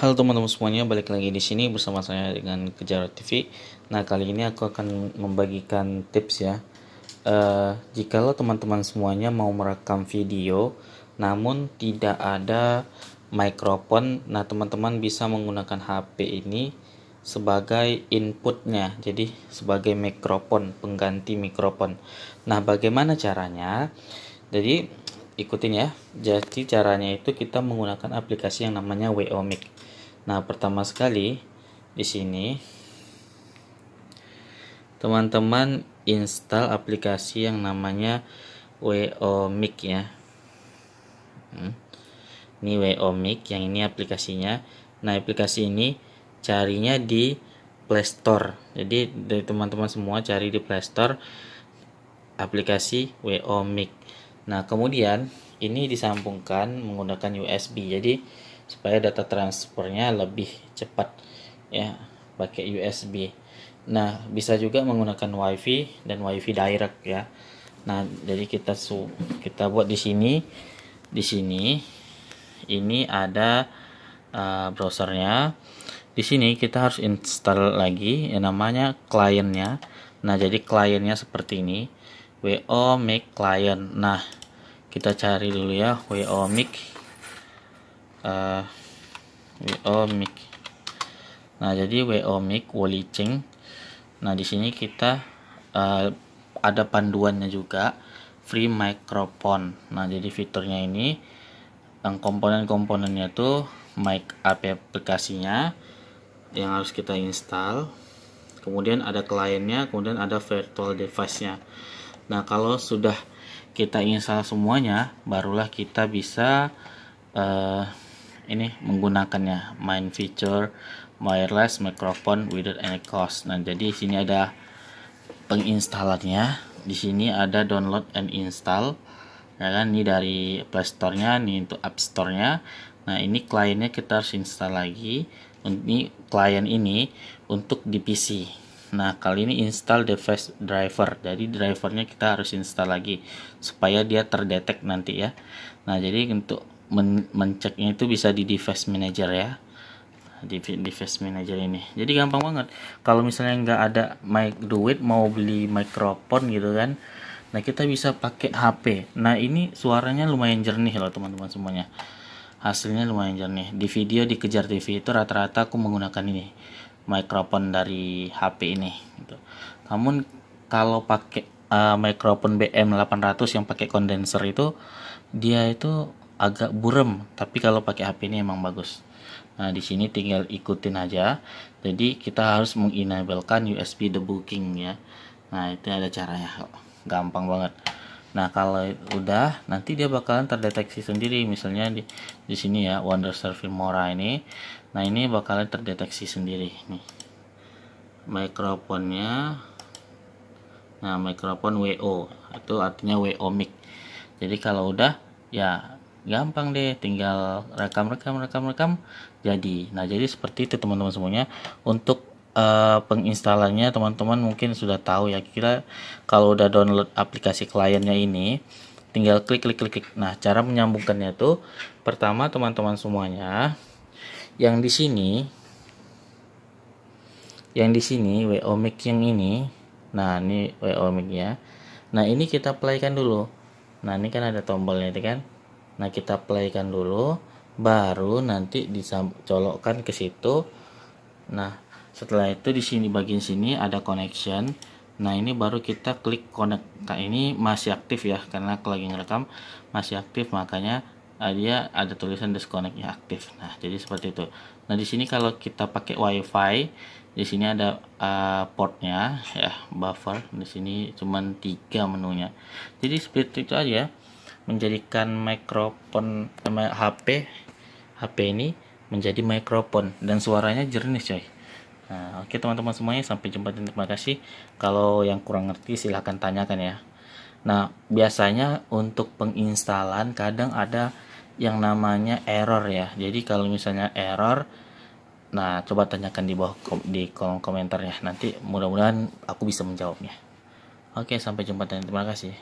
Halo teman-teman semuanya, balik lagi di sini bersama saya dengan Kejar TV. Nah kali ini aku akan membagikan tips ya. Uh, jikalau teman-teman semuanya mau merekam video, namun tidak ada mikrofon, nah teman-teman bisa menggunakan HP ini sebagai inputnya, jadi sebagai mikrofon, pengganti mikrofon. Nah bagaimana caranya? Jadi ikutin ya. Jadi caranya itu kita menggunakan aplikasi yang namanya WO Mic. Nah, pertama sekali di sini teman-teman install aplikasi yang namanya WO Mic ya. Hmm. Ini WO Mic yang ini aplikasinya. Nah, aplikasi ini carinya di Play Store. Jadi dari teman-teman semua cari di Play Store aplikasi WO Mic. Nah, kemudian ini disambungkan menggunakan USB. Jadi supaya data transfernya lebih cepat ya, pakai USB. Nah, bisa juga menggunakan WiFi dan WiFi direct ya. Nah, jadi kita su kita buat di sini di sini ini ada uh, browsernya. Di sini kita harus install lagi yang namanya kliennya. Nah, jadi kliennya seperti ini. WO Make Client. Nah, kita cari dulu ya WO mic uh, WO mic nah jadi WO mic Wolicing nah di sini kita uh, ada panduannya juga free microphone. Nah jadi fiturnya ini yang komponen-komponennya tuh mic aplikasinya yang harus kita install. Kemudian ada kliennya kemudian ada virtual device nya nah kalau sudah kita install semuanya barulah kita bisa uh, ini menggunakannya main feature wireless microphone without any cost. Nah jadi sini ada penginstalannya. Di sini ada download and install. Ya kan? Ini dari Play Store-nya ini untuk App Store-nya. Nah ini kliennya kita harus install lagi. Ini klien ini untuk di PC Nah, kali ini install device driver. Jadi drivernya kita harus install lagi supaya dia terdetek nanti ya. Nah, jadi untuk men menceknya itu bisa di device manager ya. Di device manager ini. Jadi gampang banget. Kalau misalnya nggak ada mic duit mau beli mikrofon gitu kan. Nah, kita bisa pakai HP. Nah, ini suaranya lumayan jernih loh teman-teman semuanya. Hasilnya lumayan jernih. Di video di Kejar TV itu rata-rata aku menggunakan ini mikrofon dari HP ini gitu. Namun kalau pakai uh, mikrofon BM800 yang pakai kondenser itu dia itu agak burem, tapi kalau pakai HP ini emang bagus. Nah, di sini tinggal ikutin aja. Jadi kita harus mengenablekan USB debugging ya. Nah, itu ada caranya. Gampang banget. Nah, kalau udah nanti dia bakalan terdeteksi sendiri misalnya di di sini ya Wonder Mora ini nah ini bakalan terdeteksi sendiri nih mikrofonnya nah mikrofon WO itu artinya WO mic jadi kalau udah ya gampang deh tinggal rekam rekam rekam rekam jadi. Nah jadi seperti itu teman-teman semuanya. Untuk uh, penginstalannya teman-teman mungkin sudah tahu ya kira kalau udah download aplikasi kliennya ini tinggal klik klik klik, klik. nah cara menyambungkannya tuh pertama teman-teman semuanya yang di sini yang di sini WO mic yang ini. Nah ini WO mic ya nah ini kita playkan dulu. Nah ini kan ada tombolnya itu kan nah kita playkan dulu baru nanti dicolokkan ke situ. Nah setelah itu di sini bagian sini ada connection. Nah ini baru kita klik connect. Nah ini masih aktif ya karena lagi ngerekam masih aktif makanya uh, dia ada tulisan disconnect ya aktif. Nah jadi seperti itu. Nah di sini kalau kita pakai wifi di sini ada uh, portnya ya buffer. Di sini cuman tiga menunya. Jadi seperti itu aja menjadikan mikrofon HP HP ini menjadi mikrofon dan suaranya jernih coy Nah, oke teman-teman semuanya sampai jumpa dan terima kasih. Kalau yang kurang ngerti silahkan tanyakan ya. Nah, biasanya untuk penginstalan kadang ada yang namanya error ya. Jadi kalau misalnya error, nah coba tanyakan di bawah di kolom komentar ya. Nanti mudah-mudahan aku bisa menjawabnya. Oke, sampai jumpa dan terima kasih.